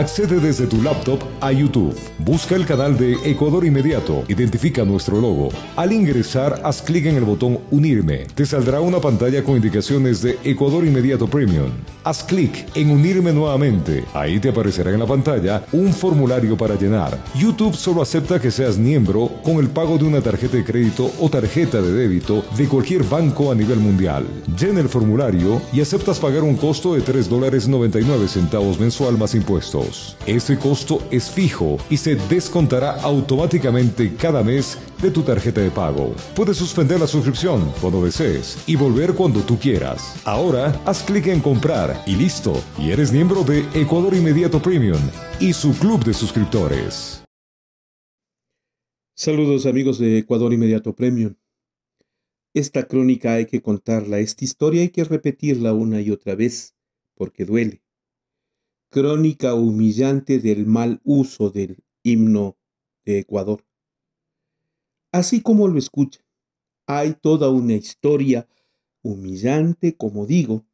Accede desde tu laptop a YouTube. Busca el canal de Ecuador Inmediato. Identifica nuestro logo. Al ingresar, haz clic en el botón Unirme. Te saldrá una pantalla con indicaciones de Ecuador Inmediato Premium. Haz clic en Unirme nuevamente. Ahí te aparecerá en la pantalla un formulario para llenar. YouTube solo acepta que seas miembro con el pago de una tarjeta de crédito o tarjeta de débito de cualquier banco a nivel mundial. Llena el formulario y aceptas pagar un costo de 3 dólares 99 centavos mensual más impuestos. Ese costo es fijo y se descontará automáticamente cada mes de tu tarjeta de pago. Puedes suspender la suscripción cuando desees y volver cuando tú quieras. Ahora haz clic en comprar y listo. Y eres miembro de Ecuador Inmediato Premium y su club de suscriptores. Saludos amigos de Ecuador Inmediato Premium. Esta crónica hay que contarla, esta historia hay que repetirla una y otra vez, porque duele crónica humillante del mal uso del himno de Ecuador. Así como lo escucha, hay toda una historia humillante, como digo,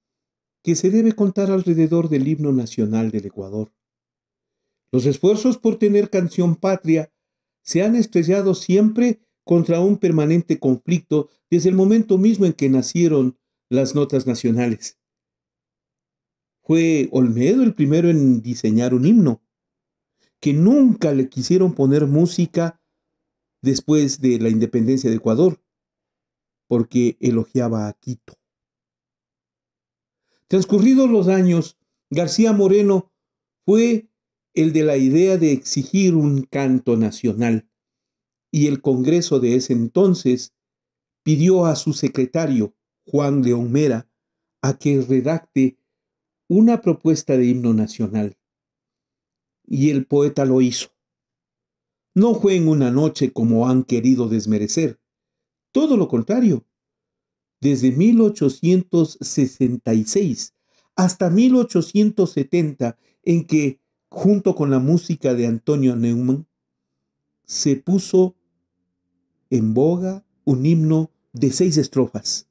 que se debe contar alrededor del himno nacional del Ecuador. Los esfuerzos por tener canción patria se han estrellado siempre contra un permanente conflicto desde el momento mismo en que nacieron las notas nacionales. Fue Olmedo el primero en diseñar un himno, que nunca le quisieron poner música después de la independencia de Ecuador, porque elogiaba a Quito. Transcurridos los años, García Moreno fue el de la idea de exigir un canto nacional, y el Congreso de ese entonces pidió a su secretario, Juan León Mera, a que redacte una propuesta de himno nacional. Y el poeta lo hizo. No fue en una noche como han querido desmerecer. Todo lo contrario. Desde 1866 hasta 1870, en que, junto con la música de Antonio Neumann, se puso en boga un himno de seis estrofas.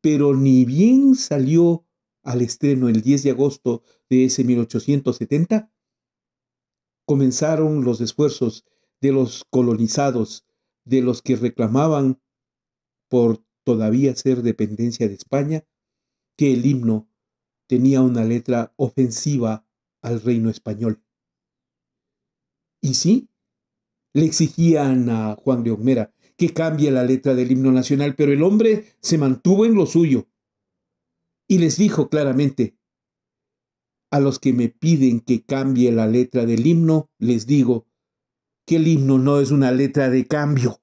Pero ni bien salió al estreno el 10 de agosto de ese 1870, comenzaron los esfuerzos de los colonizados, de los que reclamaban por todavía ser dependencia de España, que el himno tenía una letra ofensiva al reino español. Y sí, le exigían a Juan de Omera que cambie la letra del himno nacional, pero el hombre se mantuvo en lo suyo y les dijo claramente, a los que me piden que cambie la letra del himno, les digo que el himno no es una letra de cambio,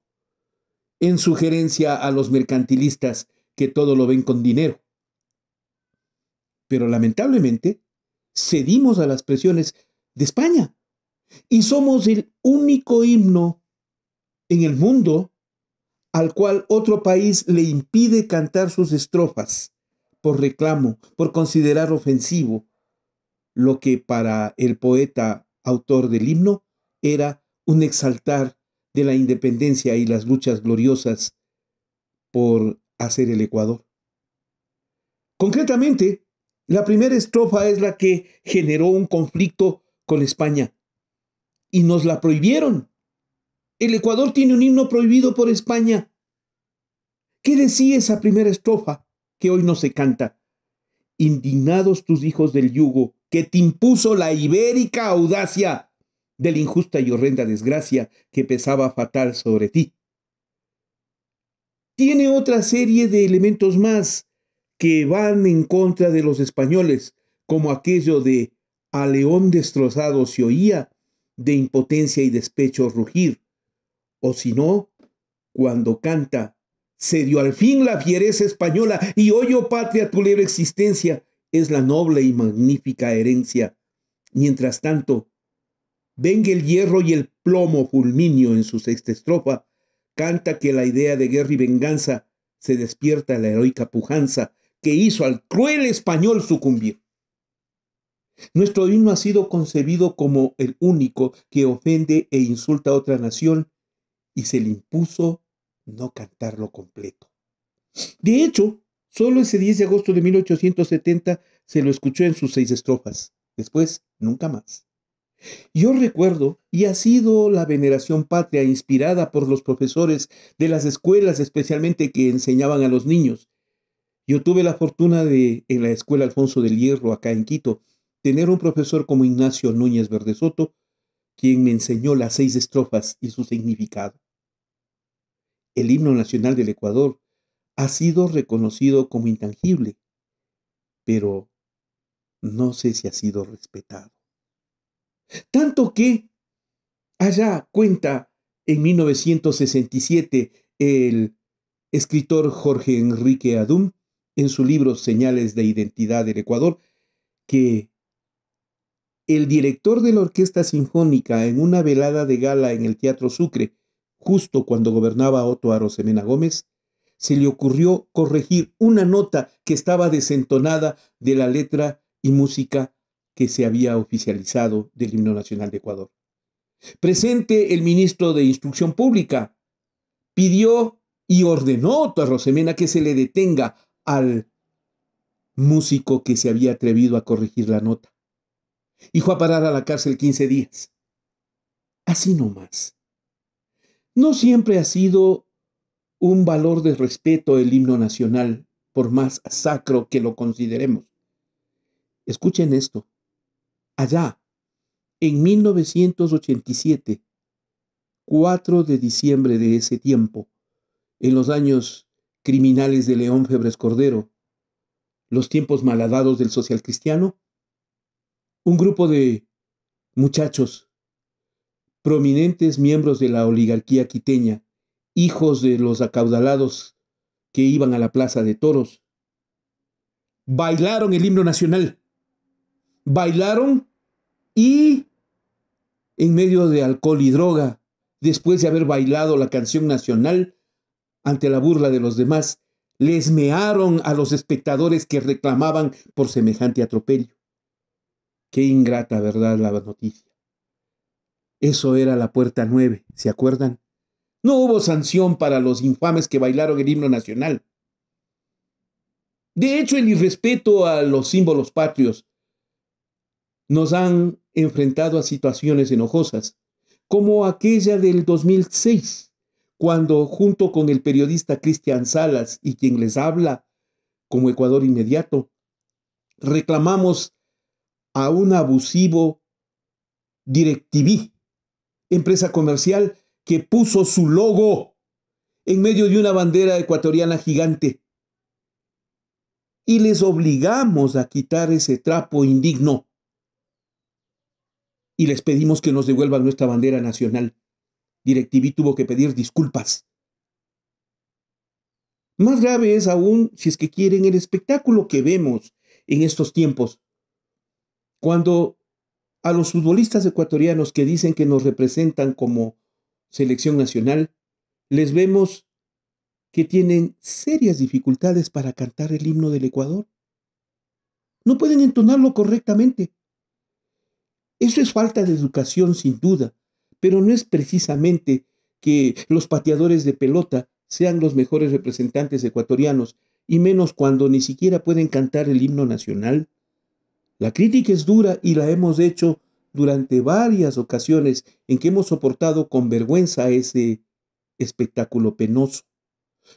en sugerencia a los mercantilistas que todo lo ven con dinero. Pero lamentablemente cedimos a las presiones de España y somos el único himno en el mundo al cual otro país le impide cantar sus estrofas por reclamo, por considerar ofensivo lo que para el poeta autor del himno era un exaltar de la independencia y las luchas gloriosas por hacer el Ecuador. Concretamente, la primera estrofa es la que generó un conflicto con España y nos la prohibieron. El Ecuador tiene un himno prohibido por España. ¿Qué decía esa primera estrofa? Que hoy no se canta. Indignados tus hijos del yugo, que te impuso la ibérica audacia de la injusta y horrenda desgracia que pesaba fatal sobre ti. Tiene otra serie de elementos más que van en contra de los españoles, como aquello de a león destrozado se oía, de impotencia y despecho rugir, o si no, cuando canta se dio al fin la fiereza española y hoy, oh patria, tu libre existencia es la noble y magnífica herencia. Mientras tanto, venga el hierro y el plomo fulminio en su sexta estrofa, canta que la idea de guerra y venganza se despierta la heroica pujanza que hizo al cruel español sucumbir. Nuestro himno ha sido concebido como el único que ofende e insulta a otra nación y se le impuso no cantarlo completo. De hecho, solo ese 10 de agosto de 1870 se lo escuchó en sus seis estrofas. Después, nunca más. Yo recuerdo, y ha sido la veneración patria inspirada por los profesores de las escuelas, especialmente que enseñaban a los niños. Yo tuve la fortuna de, en la escuela Alfonso del Hierro, acá en Quito, tener un profesor como Ignacio Núñez Verdesoto, quien me enseñó las seis estrofas y su significado. El himno nacional del Ecuador ha sido reconocido como intangible, pero no sé si ha sido respetado. Tanto que allá cuenta en 1967 el escritor Jorge Enrique Adum en su libro Señales de Identidad del Ecuador que el director de la Orquesta Sinfónica en una velada de gala en el Teatro Sucre, justo cuando gobernaba Otto Arosemena Gómez, se le ocurrió corregir una nota que estaba desentonada de la letra y música que se había oficializado del himno nacional de Ecuador. Presente el ministro de Instrucción Pública pidió y ordenó a Otto Arosemena que se le detenga al músico que se había atrevido a corregir la nota y fue a parar a la cárcel 15 días. Así no más. No siempre ha sido un valor de respeto el himno nacional, por más sacro que lo consideremos. Escuchen esto. Allá, en 1987, 4 de diciembre de ese tiempo, en los años criminales de León Febres Cordero, los tiempos malhadados del social cristiano, un grupo de muchachos, prominentes miembros de la oligarquía quiteña, hijos de los acaudalados que iban a la plaza de toros, bailaron el himno nacional. Bailaron y en medio de alcohol y droga, después de haber bailado la canción nacional, ante la burla de los demás, les mearon a los espectadores que reclamaban por semejante atropello. Qué ingrata, ¿verdad? La noticia. Eso era la puerta nueve, ¿se acuerdan? No hubo sanción para los infames que bailaron el himno nacional. De hecho, el irrespeto a los símbolos patrios nos han enfrentado a situaciones enojosas, como aquella del 2006, cuando junto con el periodista Cristian Salas y quien les habla como Ecuador inmediato, reclamamos a un abusivo DirecTV, empresa comercial que puso su logo en medio de una bandera ecuatoriana gigante. Y les obligamos a quitar ese trapo indigno. Y les pedimos que nos devuelvan nuestra bandera nacional. DirecTV tuvo que pedir disculpas. Más grave es aún, si es que quieren, el espectáculo que vemos en estos tiempos cuando a los futbolistas ecuatorianos que dicen que nos representan como selección nacional, les vemos que tienen serias dificultades para cantar el himno del Ecuador. No pueden entonarlo correctamente. Eso es falta de educación sin duda, pero no es precisamente que los pateadores de pelota sean los mejores representantes ecuatorianos, y menos cuando ni siquiera pueden cantar el himno nacional. La crítica es dura y la hemos hecho durante varias ocasiones en que hemos soportado con vergüenza ese espectáculo penoso.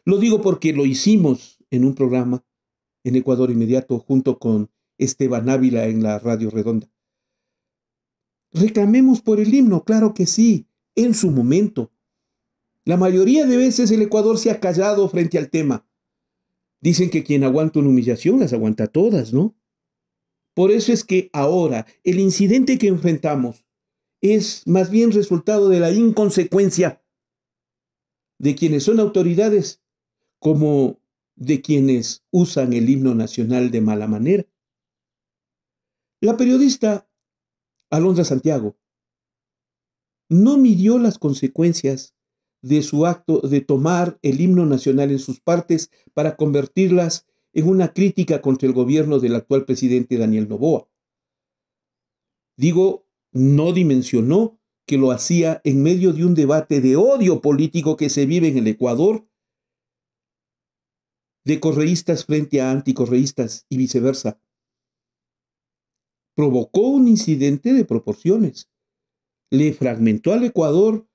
Lo digo porque lo hicimos en un programa en Ecuador Inmediato junto con Esteban Ávila en la Radio Redonda. Reclamemos por el himno, claro que sí, en su momento. La mayoría de veces el Ecuador se ha callado frente al tema. Dicen que quien aguanta una humillación las aguanta todas, ¿no? Por eso es que ahora el incidente que enfrentamos es más bien resultado de la inconsecuencia de quienes son autoridades como de quienes usan el himno nacional de mala manera. La periodista Alondra Santiago no midió las consecuencias de su acto de tomar el himno nacional en sus partes para convertirlas en una crítica contra el gobierno del actual presidente Daniel Novoa. Digo, no dimensionó que lo hacía en medio de un debate de odio político que se vive en el Ecuador, de correístas frente a anticorreístas y viceversa. provocó un incidente de proporciones. Le fragmentó al Ecuador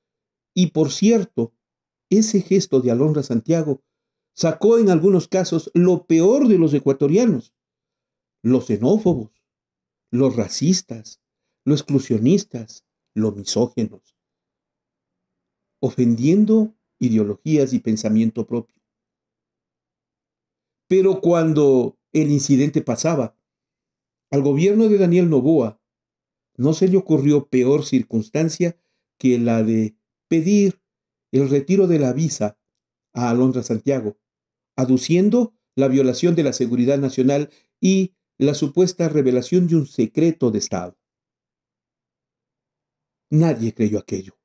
y, por cierto, ese gesto de Alondra Santiago sacó en algunos casos lo peor de los ecuatorianos, los xenófobos, los racistas, los exclusionistas, los misógenos, ofendiendo ideologías y pensamiento propio. Pero cuando el incidente pasaba, al gobierno de Daniel Novoa no se le ocurrió peor circunstancia que la de pedir el retiro de la visa a Alondra Santiago, aduciendo la violación de la seguridad nacional y la supuesta revelación de un secreto de Estado. Nadie creyó aquello.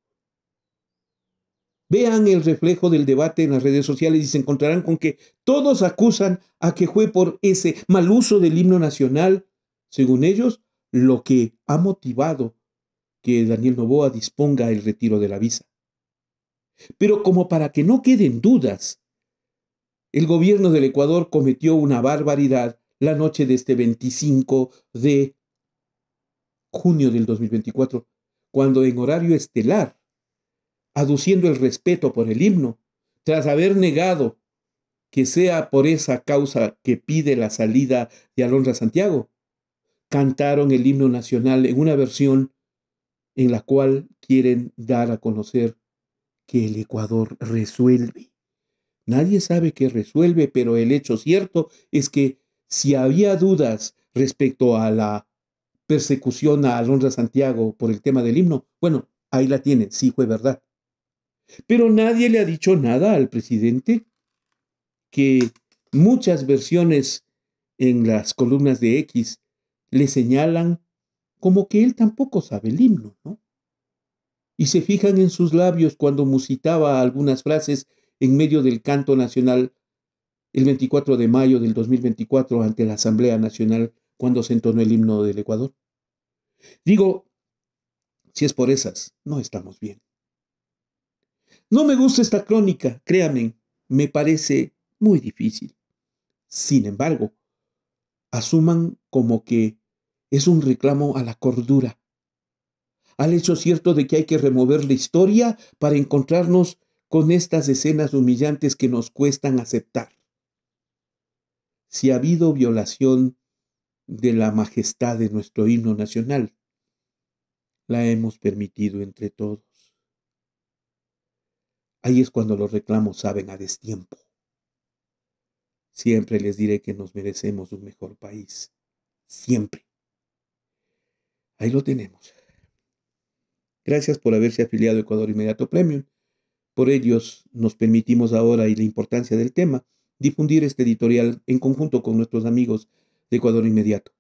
Vean el reflejo del debate en las redes sociales y se encontrarán con que todos acusan a que fue por ese mal uso del himno nacional, según ellos, lo que ha motivado que Daniel Novoa disponga el retiro de la visa. Pero como para que no queden dudas, el gobierno del Ecuador cometió una barbaridad la noche de este 25 de junio del 2024, cuando en horario estelar, aduciendo el respeto por el himno, tras haber negado que sea por esa causa que pide la salida de Alondra Santiago, cantaron el himno nacional en una versión en la cual quieren dar a conocer que el Ecuador resuelve. Nadie sabe qué resuelve, pero el hecho cierto es que si había dudas respecto a la persecución a Alondra Santiago por el tema del himno, bueno, ahí la tiene, sí fue verdad. Pero nadie le ha dicho nada al presidente que muchas versiones en las columnas de X le señalan como que él tampoco sabe el himno, ¿no? Y se fijan en sus labios cuando musitaba algunas frases en medio del canto nacional el 24 de mayo del 2024 ante la Asamblea Nacional cuando se entonó el himno del Ecuador. Digo, si es por esas, no estamos bien. No me gusta esta crónica, créame, me parece muy difícil. Sin embargo, asuman como que es un reclamo a la cordura, al hecho cierto de que hay que remover la historia para encontrarnos con estas escenas humillantes que nos cuestan aceptar si ha habido violación de la majestad de nuestro himno nacional, la hemos permitido entre todos. Ahí es cuando los reclamos saben a destiempo. Siempre les diré que nos merecemos un mejor país. Siempre. Ahí lo tenemos. Gracias por haberse afiliado a Ecuador Inmediato Premium. Por ellos nos permitimos ahora y la importancia del tema difundir este editorial en conjunto con nuestros amigos de Ecuador Inmediato.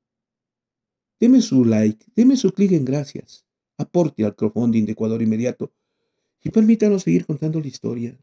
Deme su like, deme su clic en gracias, aporte al crowdfunding de Ecuador Inmediato y permítanos seguir contando la historia.